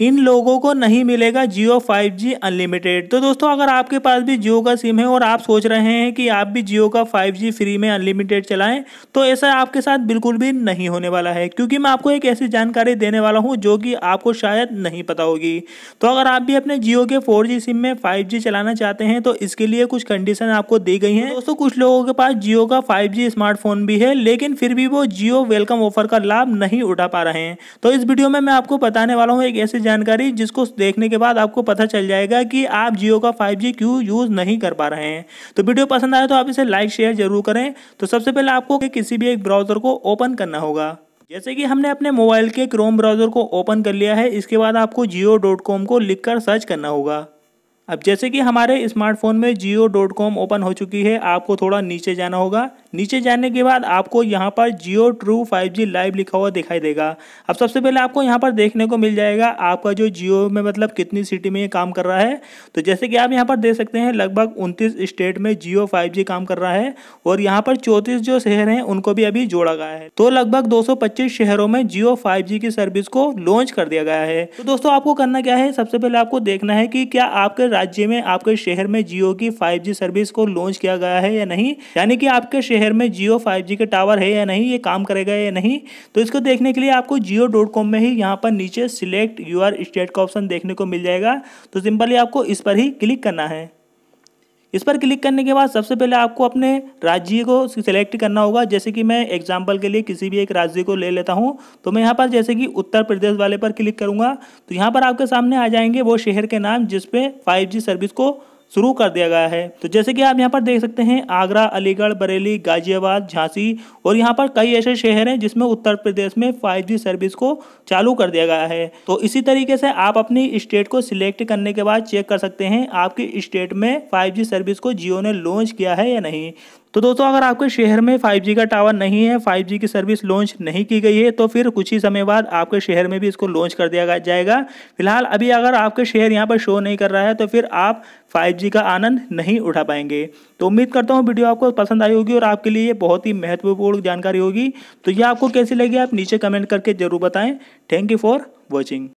इन लोगों को नहीं मिलेगा जियो 5G अनलिमिटेड तो दोस्तों, अगर आपके पास भी जियो का सिम है और आप सोच रहे हैं कि आप भी जियो का 5G फ्री में अनलिमिटेड चलाएँ तो ऐसा आपके साथ बिल्कुल भी नहीं होने वाला है। क्योंकि मैं आपको एक ऐसी जानकारी देने वाला हूँ जो कि आपको शायद नहीं पता होगी। तो अगर आप भी अपने जियो के फोर सिम में फाइव चलाना चाहते हैं तो इसके लिए कुछ कंडीशन आपको दी गई है। दोस्तों, कुछ लोगों के पास जियो का फाइव स्मार्टफ़ोन भी है, लेकिन फिर भी वो जियो वेलकम ऑफ़र का लाभ नहीं उठा पा रहे हैं। तो इस वीडियो में मैं आपको बताने वाला हूँ एक ऐसी जानकारी, जिसको देखने के बाद आपको पता चल जाएगा कि आप जियो का फाइव जी क्यों यूज़ नहीं कर पा रहे हैं। तो वीडियो पसंद आए तो आप इसे लाइक शेयर ज़रूर करें। तो सबसे पहले आपको किसी भी एक ब्राउज़र को ओपन करना होगा। जैसे कि हमने अपने मोबाइल के क्रोम ब्राउज़र को ओपन कर लिया है, इसके बाद आपको जियो डॉट कॉम को लिखकर सर्च करना होगा। अब जैसे कि हमारे स्मार्टफ़ोन में जियो डॉट कॉम ओपन हो चुकी है, आपको थोड़ा नीचे जाना होगा। नीचे जाने के बाद आपको यहाँ पर जियो ट्रू 5G लाइव लिखा हुआ दिखाई देगा। अब सबसे पहले आपको यहाँ पर देखने को मिल जाएगा आपका जो जियो में मतलब कितनी सिटी में ये काम कर रहा है। तो जैसे कि आप यहाँ पर देख सकते हैं, लगभग उनतीस स्टेट में जियो फाइव काम कर रहा है और यहाँ पर चौंतीस जो शहर हैं, उनको भी अभी जोड़ा गया है। तो लगभग दो सौ पच्चीस शहरों में जियो फाइव की सर्विस को लॉन्च कर दिया गया है। तो दोस्तों, आपको करना क्या है? सबसे पहले आपको देखना है कि क्या आपके राज्य में आपके शहर में जियो की 5G सर्विस को लॉन्च किया गया है या नहीं? यानी कि आपके शहर में जियो 5G के टावर है या नहीं? ये काम करेगा या नहीं? तो इसको देखने के लिए आपको जियो में ही यहाँ पर नीचे सिलेक्ट यूआर स्टेट का ऑप्शन देखने को मिल जाएगा। तो सिंपली आपको इस पर ही क्लिक करना है। इस पर क्लिक करने के बाद सबसे पहले आपको अपने राज्य को सिलेक्ट करना होगा। जैसे कि मैं एग्ज़ाम्पल के लिए किसी भी एक राज्य को ले लेता हूँ तो मैं यहाँ पर जैसे कि उत्तर प्रदेश वाले पर क्लिक करूँगा। तो यहाँ पर आपके सामने आ जाएँगे वो शहर के नाम जिसपे फाइव सर्विस को शुरू कर दिया गया है। तो जैसे कि आप यहाँ पर देख सकते हैं, आगरा, अलीगढ़, बरेली, गाजियाबाद, झांसी और यहाँ पर कई ऐसे शहर हैं जिसमें उत्तर प्रदेश में 5G सर्विस को चालू कर दिया गया है। तो इसी तरीके से आप अपनी स्टेट को सिलेक्ट करने के बाद चेक कर सकते हैं, आपकी स्टेट में 5G सर्विस को जियो ने लॉन्च किया है या नहीं। तो दोस्तों, अगर आपके शहर में 5G का टावर नहीं है 5G की सर्विस लॉन्च नहीं की गई है तो फिर कुछ ही समय बाद आपके शहर में भी इसको लॉन्च कर दिया जाएगा। फ़िलहाल अभी अगर आपके शहर यहाँ पर शो नहीं कर रहा है तो फिर आप 5G का आनंद नहीं उठा पाएँगे। तो उम्मीद करता हूँ वीडियो आपको पसंद आई होगी और आपके लिए बहुत ही महत्वपूर्ण जानकारी होगी। तो ये आपको कैसी लगी, आप नीचे कमेंट करके ज़रूर बताएँ। Thank you for watching